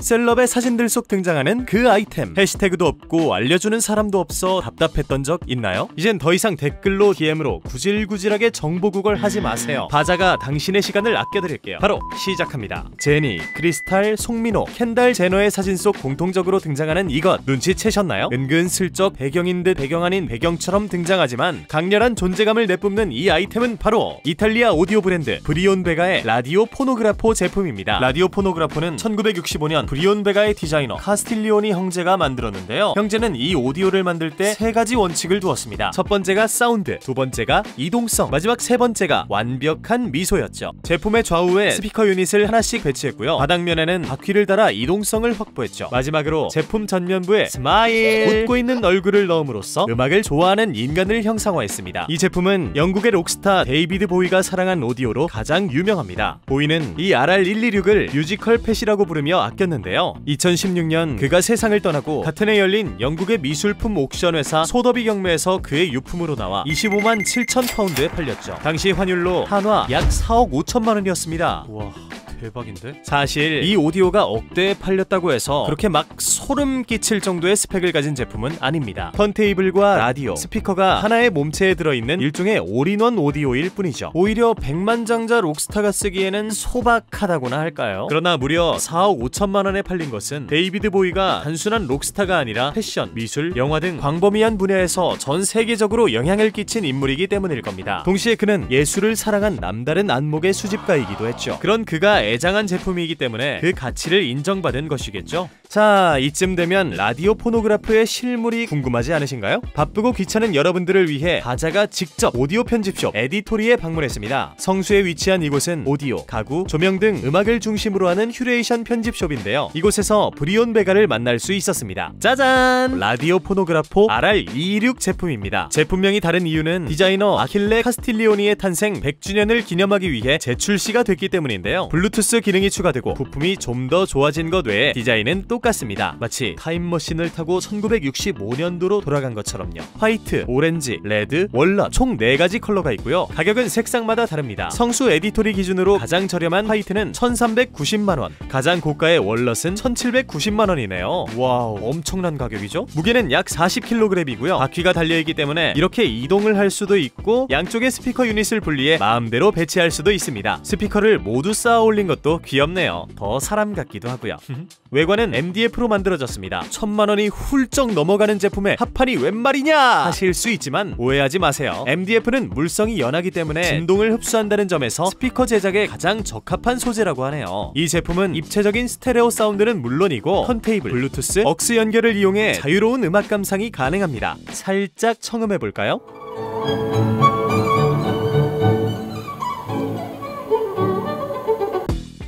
celeb의 사진들 속 등장하는 그 아이템. 해시태그도 없고 알려주는 사람도 없어 답답했던 적 있나요? 이젠 더 이상 댓글로 DM으로 구질구질하게 정보 구걸 하지 마세요. 바자가 당신의 시간을 아껴드릴게요. 바로 시작합니다. 제니, 크리스탈, 송민호, 켄달 제너의 사진 속 공통적으로 등장하는 이것. 눈치채셨나요? 은근슬쩍 배경인 듯 배경 아닌 배경처럼 등장하지만 강렬한 존재감을 내뿜는 이 아이템은 바로 이탈리아 오디오 브랜드 브리온 베가의 라디오 포노그라포 제품입니다. 라디오 포노그라포는 1965년 브리온 베가의 디자이너 카스틸리오니 형제가 만들었는데요. 형제는 이 오디오를 만들 때 세 가지 원칙을 두었습니다. 첫 번째가 사운드, 두 번째가 이동성, 마지막 세 번째가 완벽한 미소였죠. 제품의 좌우에 스피커 unit을 하나씩 배치했고요. 바닥면에는 바퀴를 달아 이동성을 확보했죠. 마지막으로 제품 전면부에 smile 웃고 있는 얼굴을 넣음으로써 음악을 좋아하는 인간을 형상화했습니다. 이 제품은 영국의 rock star 데이비드 보위가 사랑한 오디오로 가장 유명합니다. 보위는 이 RR126을 musical pet이라고 부르며 아꼈는데 있는데요. 2016년 그가 세상을 떠나고 같은 해 열린 영국의 미술품 auction 회사 소더비 경매에서 그의 유품으로 나와 25만 7천 파운드에 팔렸죠. 당시 환율로 한화 약 4억 5천만 원이었습니다. 와. 대박인데? 사실 이 오디오가 억대에 팔렸다고 해서 그렇게 막 소름 끼칠 정도의 스펙을 가진 제품은 아닙니다. 턴테이블과 라디오, 스피커가 하나의 몸체에 들어있는 일종의 올인원 오디오일 뿐이죠. 오히려 백만장자 rock star가 쓰기에는 소박하다고나 할까요? 그러나 무려 4억 5천만 원에 팔린 것은 데이비드 보위가 단순한 rock star가 아니라 패션, 미술, 영화 등 광범위한 분야에서 전 세계적으로 영향을 끼친 인물이기 때문일 겁니다. 동시에 그는 예술을 사랑한 남다른 안목의 수집가이기도 했죠. 그런 그가 애장한 제품이기 때문에 그 가치를 인정받은 것이겠죠. 자, 이쯤 되면 라디오 포노그래프의 실물이 궁금하지 않으신가요? 바쁘고 귀찮은 여러분들을 위해 바자가 직접 오디오 편집숍 에디토리에 방문했습니다. 성수에 위치한 이곳은 오디오, 가구, 조명 등 음악을 중심으로 하는 휴레이션 편집숍인데요. 이곳에서 브리온 베가를 만날 수 있었습니다. 짜잔! 라디오 포노그라포 RR226 제품입니다. 제품명이 다른 이유는 디자이너 아킬레 카스틸리오니의 탄생 100주년을 기념하기 위해 재출시가 됐기 때문인데요. 블루투스 기능이 추가되고 부품이 좀 더 좋아진 것 외에 디자인은 똑같습니다. 마치 타임머신을 타고 1965년도로 돌아간 것처럼요. white, orange, red, walnut 총 4가지 컬러가 있고요. 가격은 색상마다 다릅니다. 성수 에디토리 기준으로 가장 저렴한 white는 1390만원, 가장 고가의 walnut은 1790만원이네요. wow, 엄청난 가격이죠? 무게는 약 40kg이고요. 바퀴가 달려있기 때문에 이렇게 이동을 할 수도 있고 양쪽의 스피커 유닛을 분리해 마음대로 배치할 수도 있습니다. 스피커를 모두 쌓아 올린 것도 귀엽네요. 더 사람 같기도 하고요. 외관은 MDF로 만들어졌습니다. 천만 원이 훌쩍 넘어가는 제품에 합판이 웬 말이냐 하실 수 있지만 오해하지 마세요. MDF는 물성이 연하기 때문에 진동을 흡수한다는 점에서 스피커 제작에 가장 적합한 소재라고 하네요. 이 제품은 입체적인 스테레오 사운드는 물론이고 턴테이블, 블루투스, AUX 연결을 이용해 자유로운 음악 감상이 가능합니다. 살짝 청음해볼까요?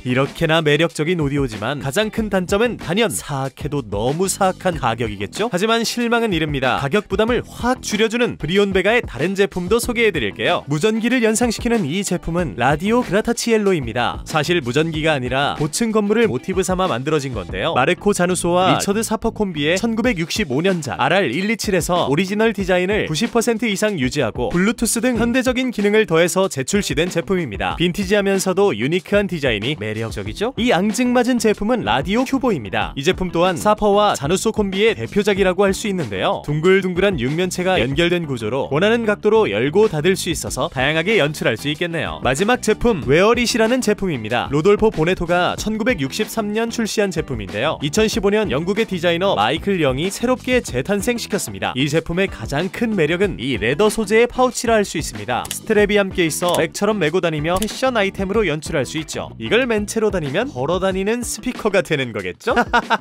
이렇게나 매력적인 오디오지만 가장 큰 단점은 단연 사악해도 너무 사악한 가격이겠죠? 하지만 실망은 이릅니다. 가격 부담을 확 줄여주는 브리온 베가의 다른 제품도 소개해드릴게요. 무전기를 연상시키는 이 제품은 라디오 그라타치엘로입니다. 사실 무전기가 아니라 고층 건물을 모티브 삼아 만들어진 건데요. 마르코 자누소와 리처드 사퍼 콤비의 1965년작 RR127에서 오리지널 디자인을 90% 이상 유지하고 블루투스 등 현대적인 기능을 더해서 재출시된 제품입니다. 빈티지하면서도 유니크한 디자인이 매 매력적이죠? 이 앙증맞은 제품은 라디오 큐보입니다. 이 제품 또한 사퍼와 자누소 콤비의 대표작이라고 할 수 있는데요. 둥글둥글한 육면체가 연결된 구조로 원하는 각도로 열고 닫을 수 있어서 다양하게 연출할 수 있겠네요. 마지막 제품 Wearit이라는 제품입니다. 로돌포 보네토가 1963년 출시한 제품인데요. 2015년 영국의 디자이너 마이클 영이 새롭게 재탄생시켰습니다. 이 제품의 가장 큰 매력은 이 레더 소재의 파우치라 할 수 있습니다. 스트랩이 함께 있어 백처럼 메고 다니며 패션 아이템으로 연출할 수 있죠. 이걸 맨 채로 다니면 걸어다니는 스피커가 되는 거겠죠?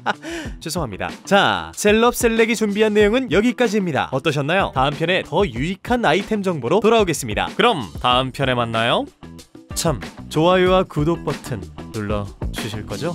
죄송합니다. 자, 셀럽 셀렉이 준비한 내용은 여기까지입니다. 어떠셨나요? 다음 편에 더 유익한 아이템 정보로 돌아오겠습니다. 그럼 다음 편에 만나요. 참, 좋아요와 구독 버튼 눌러 주실 거죠?